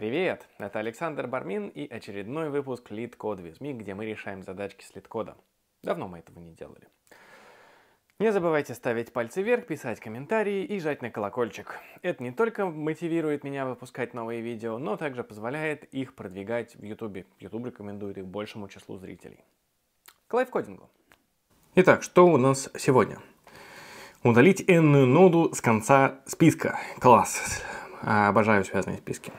Привет! Это Александр Бармин и очередной выпуск Lead Code with Me, где мы решаем задачки с лид-кодом. Давно мы этого не делали. Не забывайте ставить пальцы вверх, писать комментарии и жать на колокольчик. Это не только мотивирует меня выпускать новые видео, но также позволяет их продвигать в YouTube. YouTube рекомендует их большему числу зрителей. К лайфкодингу. Итак, что у нас сегодня? Удалить n ноду с конца списка. Класс. Обожаю связанные списки.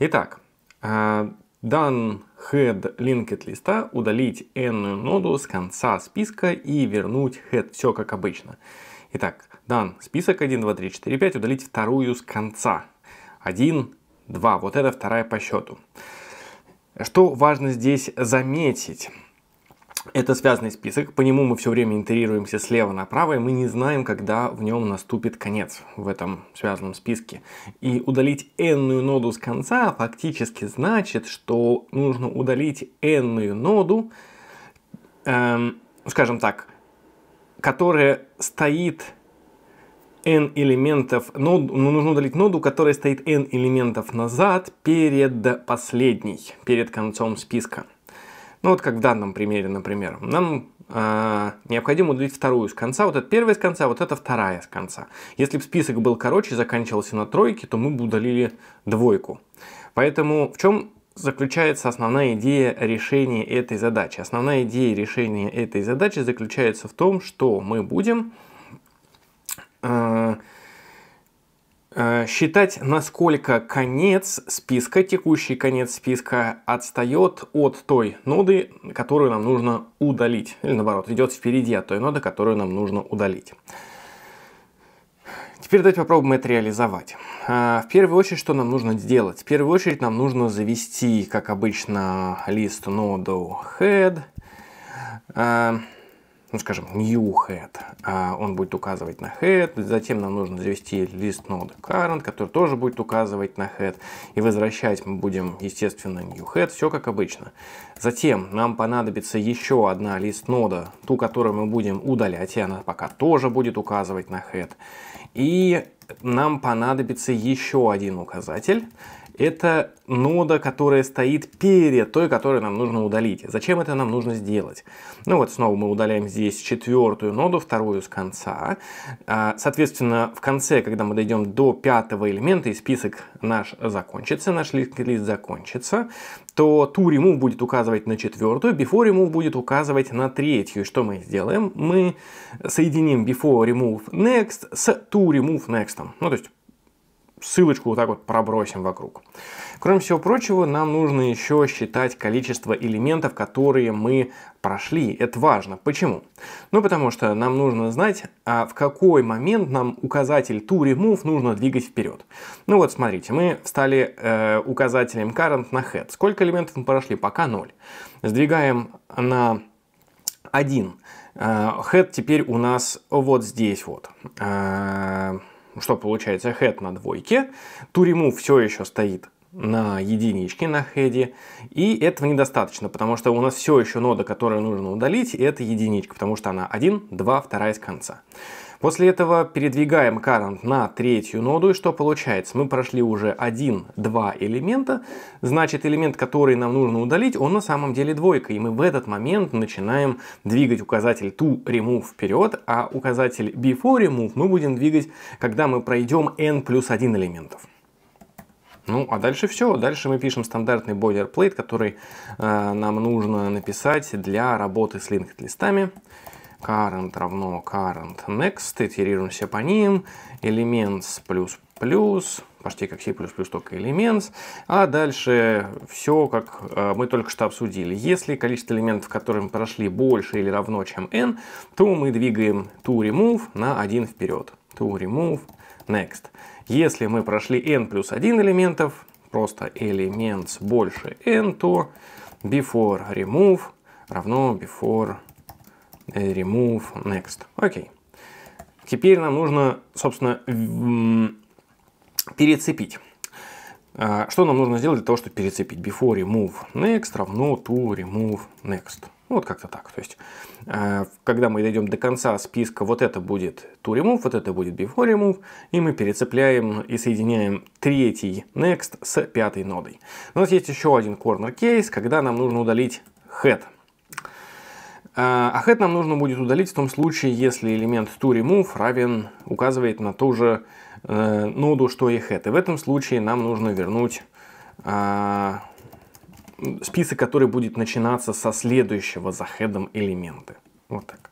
Итак, done head linked листа удалить n ноду с конца списка и вернуть head. Все как обычно. Итак, done список 1, 2, 3, 4, 5, удалить вторую с конца. 1, 2, вот это вторая по счету. Что важно здесь заметить? Это связанный список, по нему мы все время итерируемся слева направо, и мы не знаем, когда в нем наступит конец в этом связанном списке. И удалить n ноду с конца фактически значит, что нужно удалить n ноду, эм, скажем так, которая стоит n элементов, ноду, ну, нужно удалить ноду, которая стоит n элементов назад перед последней, перед концом списка. Ну вот как в данном примере, например. Нам э, необходимо удалить вторую с конца. Вот это первая с конца, вот это вторая с конца. Если бы список был короче, заканчивался на тройке, то мы бы удалили двойку. Поэтому в чем заключается основная идея решения этой задачи? Основная идея решения этой задачи заключается в том, что мы будем... Э, считать, насколько конец списка, текущий конец списка отстает от той ноды, которую нам нужно удалить. Или наоборот, идет впереди от той ноды, которую нам нужно удалить. Теперь давайте попробуем это реализовать. Э, в первую очередь, что нам нужно сделать? В первую очередь нам нужно завести, как обычно, лист ноду head э, ну скажем, new head, а он будет указывать на head, затем нам нужно завести лист ноды current, который тоже будет указывать на head, и возвращать мы будем, естественно, new head, все как обычно. Затем нам понадобится еще одна лист нода, ту, которую мы будем удалять, и она пока тоже будет указывать на head. И нам понадобится еще один указатель, это нода, которая стоит перед той, которую нам нужно удалить. Зачем это нам нужно сделать? Ну вот снова мы удаляем здесь четвертую ноду, вторую с конца. А, соответственно, в конце, когда мы дойдем до пятого элемента и список наш закончится, наш лист, закончится, то to remove будет указывать на четвертую, before remove будет указывать на третью. Что мы сделаем? Мы соединим before remove next с to remove next. Ну, то есть ссылочку вот так вот пробросим вокруг. Кроме всего прочего, нам нужно еще считать количество элементов, которые мы прошли. Это важно. Почему? Ну, потому что нам нужно знать, а в какой момент нам указатель to remove нужно двигать вперед. Ну вот, смотрите, мы встали э, указателем current на head. Сколько элементов мы прошли? Пока 0. Сдвигаем на 1. Э, head теперь у нас вот здесь вот. Э, что получается? Head на двойке. To все еще стоит на единичке, на хеде. И этого недостаточно, потому что у нас все еще нода, которую нужно удалить, это единичка, потому что она 1, 2, вторая с конца. После этого передвигаем current на третью ноду, и что получается? Мы прошли уже один, два элемента, значит элемент, который нам нужно удалить, он на самом деле двойка, и мы в этот момент начинаем двигать указатель to remove вперед, а указатель before remove мы будем двигать, когда мы пройдем n плюс 1 элементов. Ну, а дальше все. Дальше мы пишем стандартный boilerplate, который э, нам нужно написать для работы с linked листами current равно current next, итерируемся по ним, elements плюс плюс, почти как C++, только elements, а дальше все, как э, мы только что обсудили. Если количество элементов, которые мы прошли, больше или равно, чем n, то мы двигаем to remove на один вперед. To remove next. Если мы прошли n плюс 1 элементов, просто elements больше n, то before remove равно before remove, next. Окей. Теперь нам нужно, собственно, перецепить. А, что нам нужно сделать для того, чтобы перецепить? Before remove next равно to remove next. Вот как-то так. То есть, э, когда мы дойдем до конца списка, вот это будет to remove, вот это будет before remove, и мы перецепляем и соединяем третий next с пятой нодой. У нас есть еще один corner case, когда нам нужно удалить head. Э, а head нам нужно будет удалить в том случае, если элемент to remove равен, указывает на ту же э, ноду, что и head. И в этом случае нам нужно вернуть список, который будет начинаться со следующего за хедом элемента. Вот так.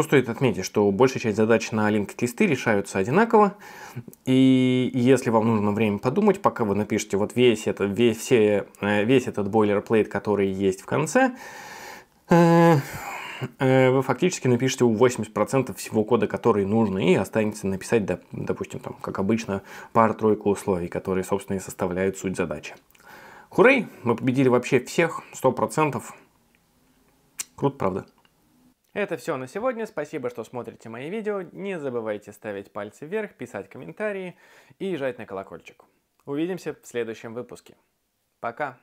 Что стоит отметить, что большая часть задач на linked листы решаются одинаково. И если вам нужно время подумать, пока вы напишете вот весь, это, весь, все, э, весь этот boilerplate, который есть в конце, э, Э, вы фактически напишите 80% всего кода, который нужно, и останется написать, допустим, там, как обычно, пару-тройку условий, которые, собственно, и составляют суть задачи. Хурей! Мы победили вообще всех, 100%. Круто, правда? Это все на сегодня. Спасибо, что смотрите мои видео. Не забывайте ставить пальцы вверх, писать комментарии и жать на колокольчик. Увидимся в следующем выпуске. Пока!